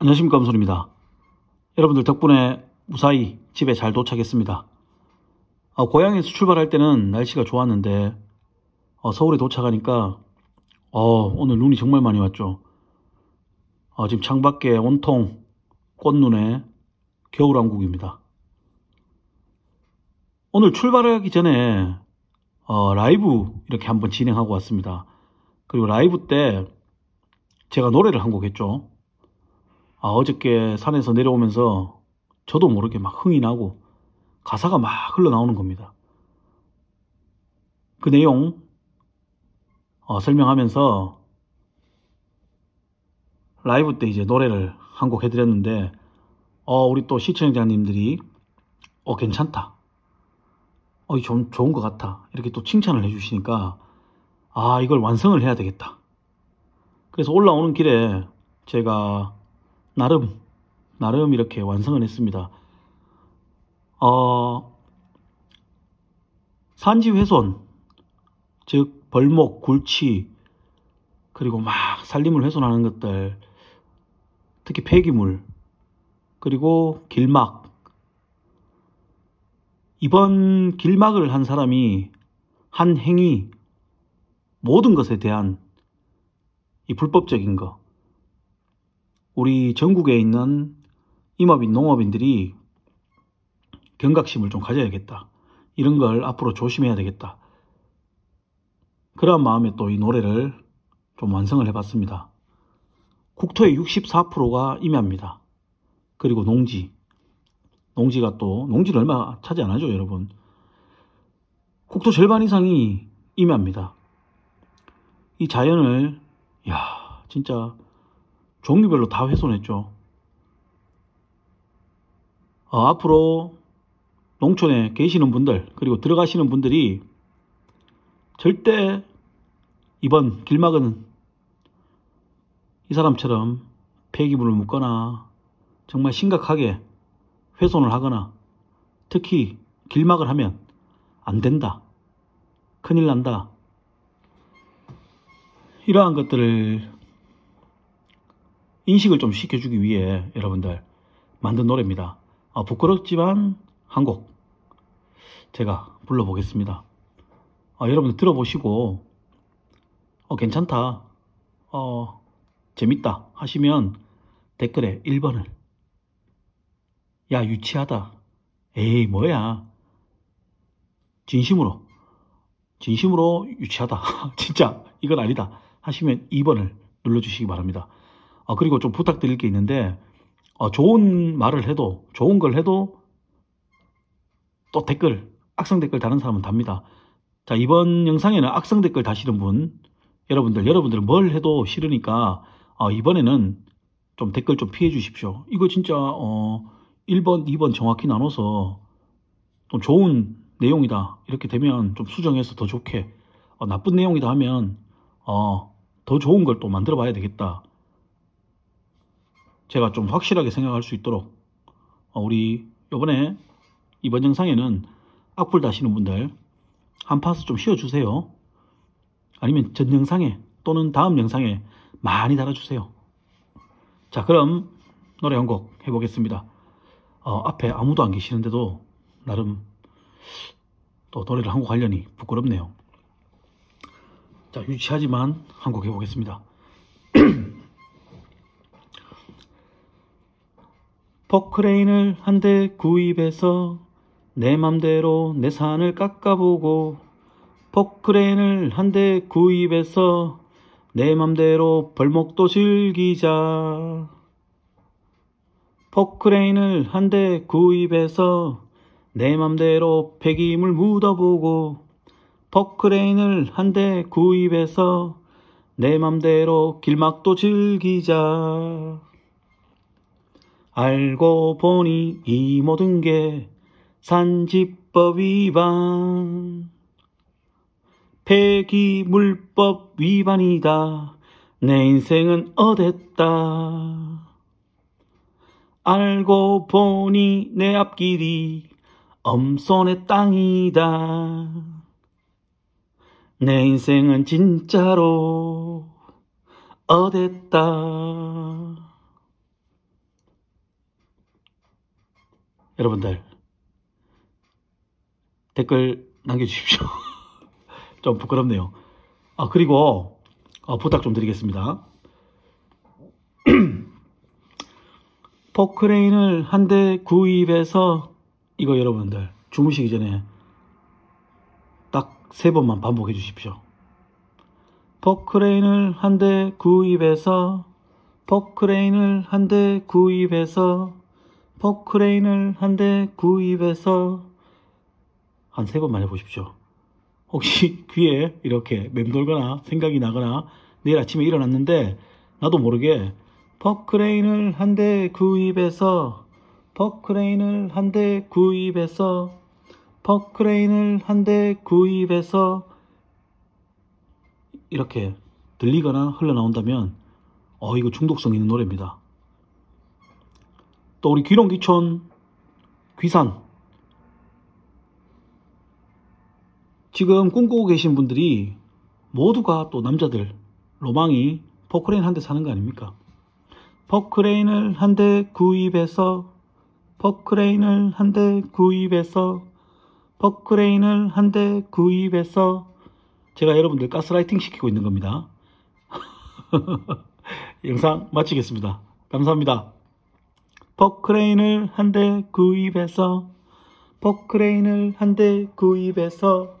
안녕하십니까 엄솔입니다. 여러분들 덕분에 무사히 집에 잘 도착했습니다. 어, 고향에서 출발할 때는 날씨가 좋았는데 어, 서울에 도착하니까 어, 오늘 눈이 정말 많이 왔죠. 어, 지금 창밖에 온통 꽃눈에 겨울왕국입니다. 오늘 출발하기 전에 어, 라이브 이렇게 한번 진행하고 왔습니다. 그리고 라이브 때 제가 노래를 한 곡 했죠. 아, 어저께 산에서 내려오면서 저도 모르게 막 흥이 나고 가사가 막 흘러나오는 겁니다. 그 내용 어, 설명하면서 라이브 때 이제 노래를 한 곡 해드렸는데 어, 우리 또 시청자님들이 어, 괜찮다. 어, 좀 좋은 것 같아. 이렇게 또 칭찬을 해주시니까 아, 이걸 완성을 해야 되겠다. 그래서 올라오는 길에 제가 나름 나름 이렇게 완성을 했습니다. 어, 산지 훼손, 즉 벌목, 굴치, 그리고 막 산림을 훼손하는 것들, 특히 폐기물, 그리고 길막. 이번 길막을 한 사람이 한 행위, 모든 것에 대한 이 불법적인 거, 우리 전국에 있는 임업인, 농업인들이 경각심을 좀 가져야겠다. 이런 걸 앞으로 조심해야 되겠다. 그런 마음에 또 이 노래를 좀 완성을 해봤습니다. 국토의 64%가 임야입니다. 그리고 농지. 농지가 또, 농지를 얼마 차지 안 하죠, 여러분. 국토 절반 이상이 임야입니다. 이 자연을, 야 진짜 종류별로 다 훼손했죠. 어, 앞으로 농촌에 계시는 분들 그리고 들어가시는 분들이 절대 이번 길막은 이 사람처럼 폐기물을 묻거나 정말 심각하게 훼손을 하거나 특히 길막을 하면 안 된다. 큰일 난다. 이러한 것들을 인식을 좀 시켜주기 위해 여러분들 만든 노래입니다. 어, 부끄럽지만 한 곡 제가 불러보겠습니다. 어, 여러분들 들어보시고 어, 괜찮다, 어, 재밌다 하시면 댓글에 1번을 야 유치하다 에이 뭐야 진심으로 진심으로 유치하다 진짜 이건 아니다 하시면 2번을 눌러주시기 바랍니다. 어, 그리고 좀 부탁드릴 게 있는데 어, 좋은 말을 해도 좋은 걸 해도 또 댓글 악성 댓글 다는 사람은 답니다. 자 이번 영상에는 악성 댓글 다시는 분 여러분들 여러분들 뭘 해도 싫으니까 어, 이번에는 좀 댓글 좀 피해 주십시오. 이거 진짜 어, 1번 2번 정확히 나눠서 좀 좋은 내용이다 이렇게 되면 좀 수정해서 더 좋게 어, 나쁜 내용이다 하면 어, 더 좋은 걸 또 만들어 봐야 되겠다. 제가 좀 확실하게 생각할 수 있도록 어, 우리 이번에 이번 영상에는 악플 다시는 분들 한 파스 좀 씌워주세요. 아니면 전 영상에 또는 다음 영상에 많이 달아주세요. 자 그럼 노래 한 곡 해보겠습니다. 어, 앞에 아무도 안 계시는데도 나름 또 노래를 한 곡 하려니 부끄럽네요. 자 유치하지만 한 곡 해보겠습니다. 포크레인을 한 대 구입해서 내 맘대로 내 산을 깎아보고 포크레인을 한 대 구입해서 내 맘대로 벌목도 즐기자. 포크레인을 한 대 구입해서 내 맘대로 폐기물 묻어보고 포크레인을 한 대 구입해서 내 맘대로 길막도 즐기자 알고 보니 이 모든 게 산지법 위반. 폐기물법 위반이다. 내 인생은 어땠다. 알고 보니 내 앞길이 엄손의 땅이다. 내 인생은 진짜로 어땠다 여러분들 댓글 남겨주십시오. 좀 부끄럽네요. 아 그리고 어, 부탁 좀 드리겠습니다. 포크레인을 한 대 구입해서 이거 여러분들 주무시기 전에 딱 세 번만 반복해 주십시오. 포크레인을 한 대 구입해서 포크레인을 한 대 구입해서 포크레인을 한 대 구입해서 한 세 번만 해보십시오. 혹시 귀에 이렇게 맴돌거나 생각이 나거나 내일 아침에 일어났는데 나도 모르게 포크레인을 한 대 구입해서 포크레인을 한 대 구입해서 포크레인을 한 대 구입해서 이렇게 들리거나 흘러나온다면 어 이거 중독성 있는 노래입니다. 또 우리 귀농귀촌 귀산 지금 꿈꾸고 계신 분들이 모두가 또 남자들 로망이 포크레인 한 대 사는 거 아닙니까? 포크레인을 한 대 구입해서 포크레인을 한 대 구입해서 포크레인을 한 대 구입해서 제가 여러분들 가스라이팅 시키고 있는 겁니다. 영상 마치겠습니다. 감사합니다. 포크레인을 한 대 구입해서 포크레인을 한 대 구입해서